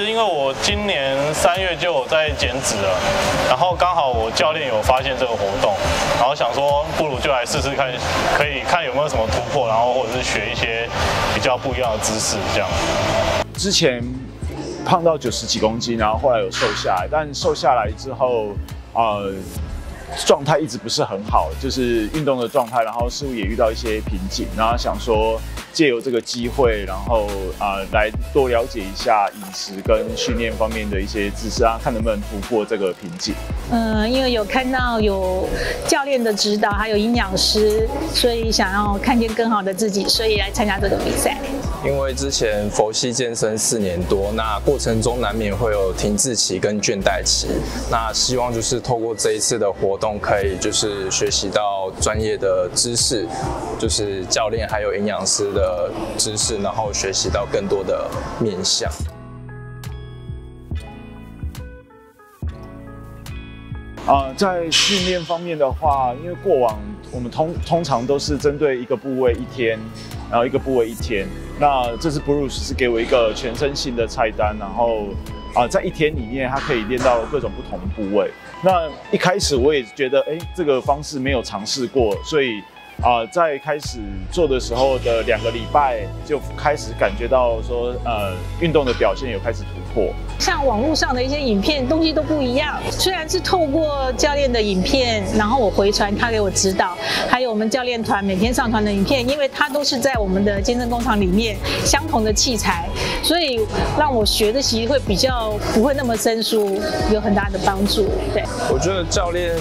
是因为我今年三月就有在减脂了，然后刚好我教练有发现这个活动，然后想说不如就来试试看，可以看有没有什么突破，然后或者是学一些比较不一样的姿势这样。之前胖到九十几公斤，然后后来有瘦下来，但瘦下来之后，呃。状态一直不是很好，就是运动的状态，然后似乎也遇到一些瓶颈，然后想说借由这个机会，然后啊来多了解一下饮食跟训练方面的一些知识啊，看能不能突破这个瓶颈。嗯，因为有看到有教练的指导，还有营养师，所以想要看见更好的自己，所以来参加这个比赛。因为之前佛系健身四年多，那过程中难免会有停滞期跟倦怠期，那希望就是透过这一次的活动，可以就是学习到专业的知识，就是教练还有营养师的知识，然后学习到更多的面向。啊，在训练方面的话，因为过往我们通通常都是针对一个部位一天。然后一个部位一天，那这次 Bruce 是给我一个全身性的菜单，然后啊，在一天里面，它可以练到各种不同的部位。那一开始我也觉得，哎，这个方式没有尝试过，所以。啊，在开始做的时候的两个礼拜，就开始感觉到说，呃，运动的表现有开始突破。像网络上的一些影片，东西都不一样。虽然是透过教练的影片，然后我回传他给我指导，还有我们教练团每天上传的影片，因为他都是在我们的健身工厂里面相同的器材，所以让我学的习会比较不会那么生疏，有很大的帮助。对，我觉得教练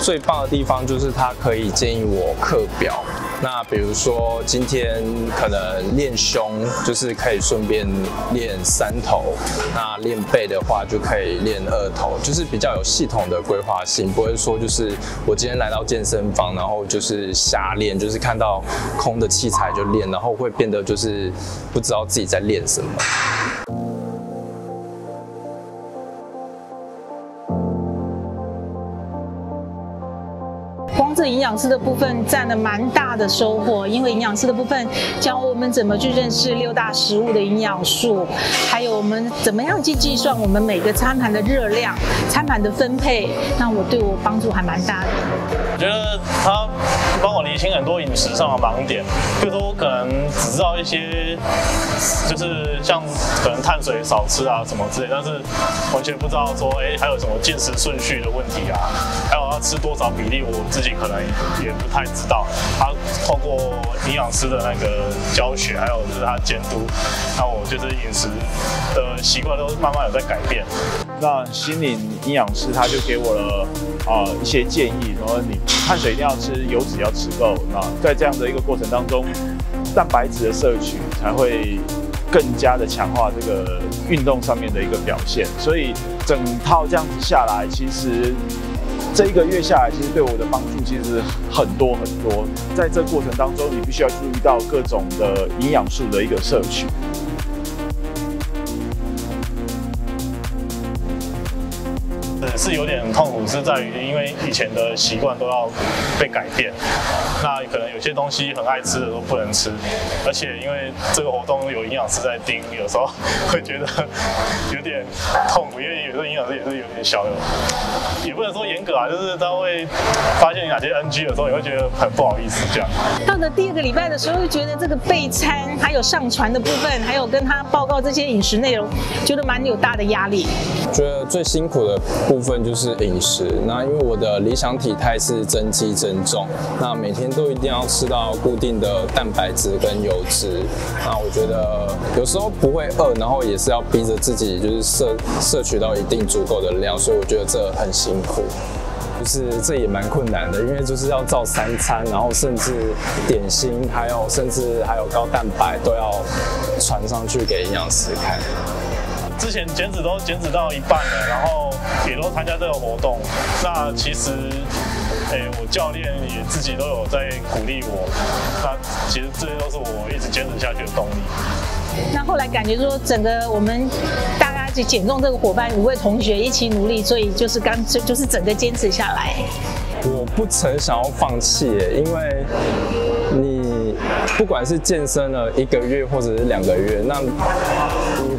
最棒的地方就是他可以建议我课。表，那比如说今天可能练胸，就是可以顺便练三头；那练背的话，就可以练二头，就是比较有系统的规划性，不会说就是我今天来到健身房，然后就是瞎练，就是看到空的器材就练，然后会变得就是不知道自己在练什么。这营养师的部分占了蛮大的收获，因为营养师的部分教我们怎么去认识六大食物的营养素，还有我们怎么样去计算我们每个餐盘的热量、餐盘的分配，那我对我帮助还蛮大的。我觉得他帮我理清很多饮食上的盲点，比如说我可能只知道一些，就是像可能碳水少吃啊什么之类，但是完全不知道说，哎，还有什么进食顺序的问题啊，还有要吃多少比例，我自己。可能也不太知道，他透过营养师的那个教学，还有就是他监督，那我就是饮食的习惯都慢慢有在改变。那心灵营养师他就给我了啊一些建议，说你碳水一定要吃，油脂要吃够。那在这样的一个过程当中，蛋白质的摄取才会更加的强化这个运动上面的一个表现。所以整套这样子下来，其实。这一个月下来，其实对我的帮助其实很多很多。在这过程当中，你必须要注意到各种的营养素的一个摄取。是有点痛苦，是在于因为以前的习惯都要被改变，那可能有些东西很爱吃的都不能吃，而且因为这个活动有营养师在盯，有时候会觉得有点痛苦，因为有时候营养师也是有点小，也不能说严格啊，就是他会发现你哪些 NG 的时候，也会觉得很不好意思这样。到了第二个礼拜的时候，就觉得这个备餐还有上传的部分，还有跟他报告这些饮食内容，觉得蛮有大的压力。觉得最辛苦的部分。分就是饮食，那因为我的理想体态是增肌增重，那每天都一定要吃到固定的蛋白质跟油脂，那我觉得有时候不会饿，然后也是要逼着自己就是摄摄取到一定足够的量，所以我觉得这很辛苦，就是这也蛮困难的，因为就是要照三餐，然后甚至点心，还有甚至还有高蛋白都要传上去给营养师看。之前减脂都减脂到一半了，然后也都参加这个活动。那其实，诶，我教练也自己都有在鼓励我。那其实这些都是我一直坚持下去的动力。那后来感觉说，整个我们大家去减重这个伙伴五位同学一起努力，所以就是刚就是整个坚持下来。我不曾想要放弃，因为你不管是健身了一个月或者是两个月，那你。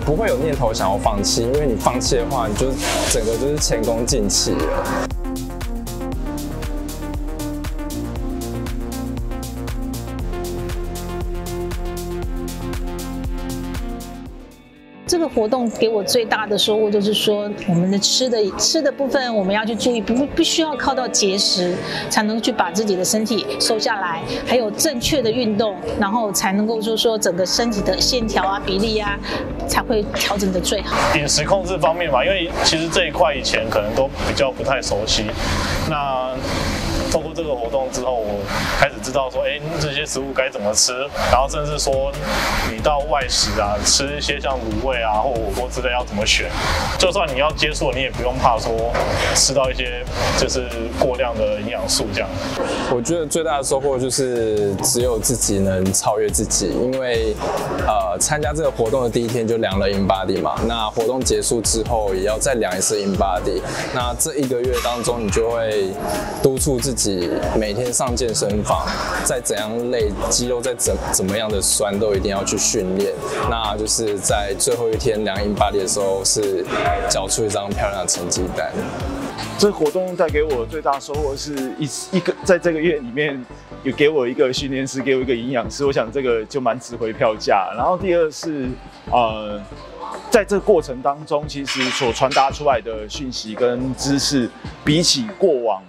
不会有念头想要放弃，因为你放弃的话，你就整个就是前功尽弃了。活动给我最大的收获就是说，我们的吃的吃的部分我们要去注意，不必须要靠到节食才能去把自己的身体瘦下来，还有正确的运动，然后才能够说说整个身体的线条啊、比例啊，才会调整的最好。饮食控制方面嘛，因为其实这一块以前可能都比较不太熟悉，那。透过这个活动之后，我开始知道说，哎，这些食物该怎么吃，然后甚至说，你到外食啊，吃一些像卤味啊或火锅之类要怎么选，就算你要接触，你也不用怕说吃到一些就是过量的营养素这样。我觉得最大的收获就是只有自己能超越自己，因为呃，参加这个活动的第一天就量了 in body 嘛，那活动结束之后也要再量一次 in body，那这一个月当中你就会督促自己。每天上健身房，再怎样累，肌肉再怎怎么样的酸，都一定要去训练。那就是在最后一天量英巴里的时候，是交出一张漂亮的成绩单。这活动带给我最大收获是一一个，在这个月里面有给我一个训练师，给我一个营养师，我想这个就蛮值回票价。然后第二是呃，在这过程当中，其实所传达出来的讯息跟知识，比起过往。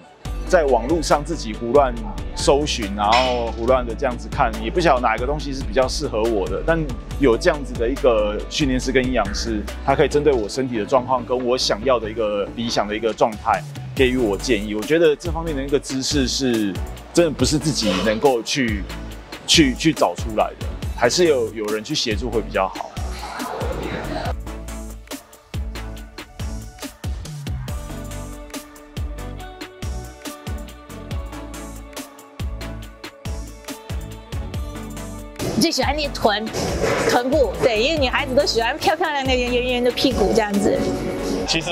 在网络上自己胡乱搜寻，然后胡乱的这样子看，也不晓得哪一个东西是比较适合我的。但有这样子的一个训练师跟营养师，他可以针对我身体的状况跟我想要的一个理想的一个状态，给予我建议。我觉得这方面的一个知识是真的不是自己能够去去去找出来的，还是有有人去协助会比较好。最喜欢练臀臀部，对，因为女孩子都喜欢漂漂亮亮、圆圆圆的屁股这样子。其实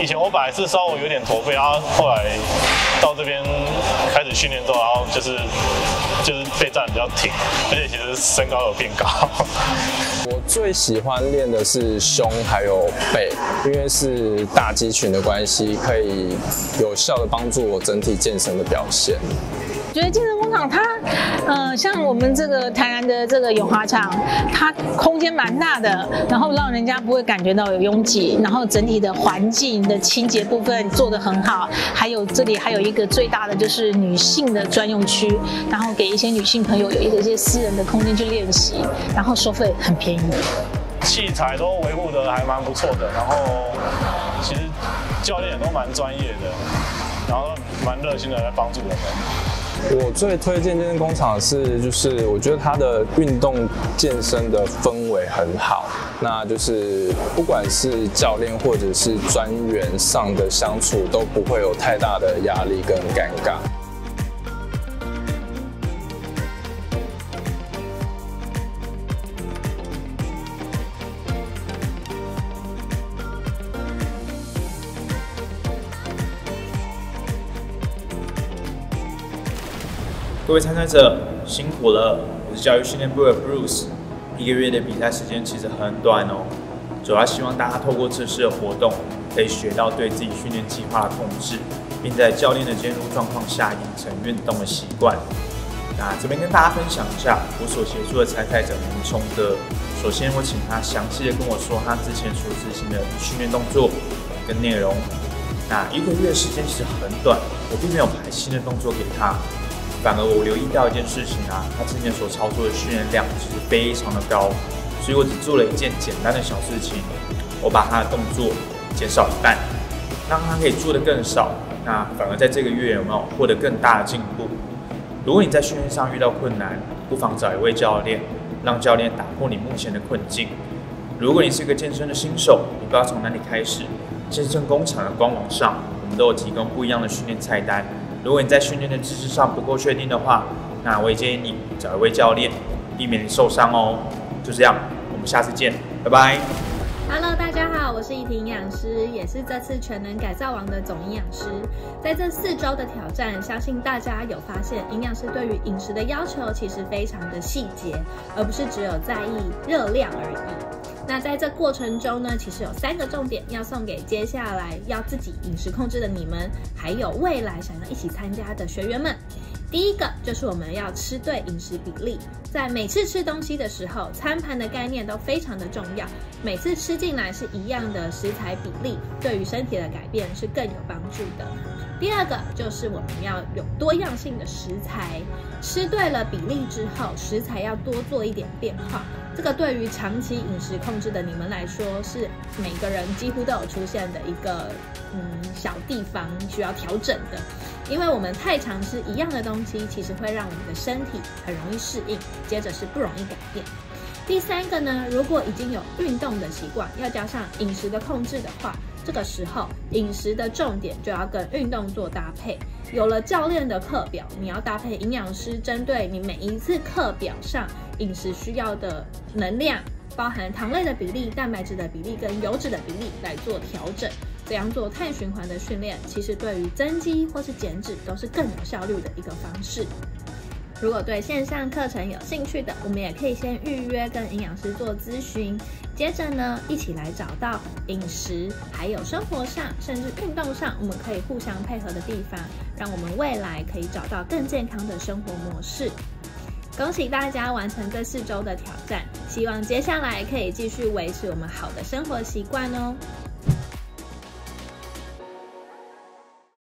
以前我本来是稍微有点驼背，然后后来到这边开始训练之后，然后就是就是背站比较挺，而且其实身高有变高。我最喜欢练的是胸还有背，因为是大肌群的关系，可以有效的帮助我整体健身的表现。觉得健身工厂它，呃，像我们这个台南的这个永华场，它空间蛮大的，然后让人家不会感觉到有拥挤，然后整体的环境的清洁部分做得很好，还有这里还有一个最大的就是女性的专用区，然后给一些女性朋友有一个一些私人的空间去练习，然后收费很便宜，器材都维护的还蛮不错的，然后其实教练也都蛮专业的，然后蛮热心的来帮助我们。我最推荐健身工厂是，就是我觉得它的运动健身的氛围很好，那就是不管是教练或者是专员上的相处都不会有太大的压力跟尴尬。各位参赛者辛苦了，我是教育训练部的 Bruce。一个月的比赛时间其实很短哦，主要希望大家透过这次的活动，可以学到对自己训练计划的控制，并在教练的监督状况下养成运动的习惯。那这边跟大家分享一下我所协助的参赛者林冲哥。首先，我请他详细的跟我说他之前所执行的训练动作跟内容。那一个月时间其实很短，我并没有排新的动作给他。反而我留意到一件事情啊，他之前所操作的训练量其实非常的高，所以我只做了一件简单的小事情，我把他的动作减少一半，让他可以做的更少，那反而在这个月有没有获得更大的进步？如果你在训练上遇到困难，不妨找一位教练，让教练打破你目前的困境。如果你是一个健身的新手，你不知道从哪里开始，健身工厂的官网上，我们都有提供不一样的训练菜单。如果你在训练的知识上不够确定的话，那我也建议你找一位教练，避免你受伤哦。就这样，我们下次见，拜拜。Hello，大家好，我是怡婷营养师，也是这次全能改造王的总营养师。在这四周的挑战，相信大家有发现，营养师对于饮食的要求其实非常的细节，而不是只有在意热量而已。那在这过程中呢，其实有三个重点要送给接下来要自己饮食控制的你们，还有未来想要一起参加的学员们。第一个就是我们要吃对饮食比例，在每次吃东西的时候，餐盘的概念都非常的重要。每次吃进来是一样的食材比例，对于身体的改变是更有帮助的。第二个就是我们要有多样性的食材，吃对了比例之后，食材要多做一点变化。这个对于长期饮食控制的你们来说，是每个人几乎都有出现的一个嗯小地方需要调整的。因为我们太常吃一样的东西，其实会让我们的身体很容易适应，接着是不容易改变。第三个呢，如果已经有运动的习惯，要加上饮食的控制的话，这个时候饮食的重点就要跟运动做搭配。有了教练的课表，你要搭配营养师针对你每一次课表上饮食需要的能量，包含糖类的比例、蛋白质的比例跟油脂的比例来做调整。这样做碳循环的训练，其实对于增肌或是减脂都是更有效率的一个方式。如果对线上课程有兴趣的，我们也可以先预约跟营养师做咨询，接着呢，一起来找到饮食还有生活上甚至运动上我们可以互相配合的地方，让我们未来可以找到更健康的生活模式。恭喜大家完成这四周的挑战，希望接下来可以继续维持我们好的生活习惯哦。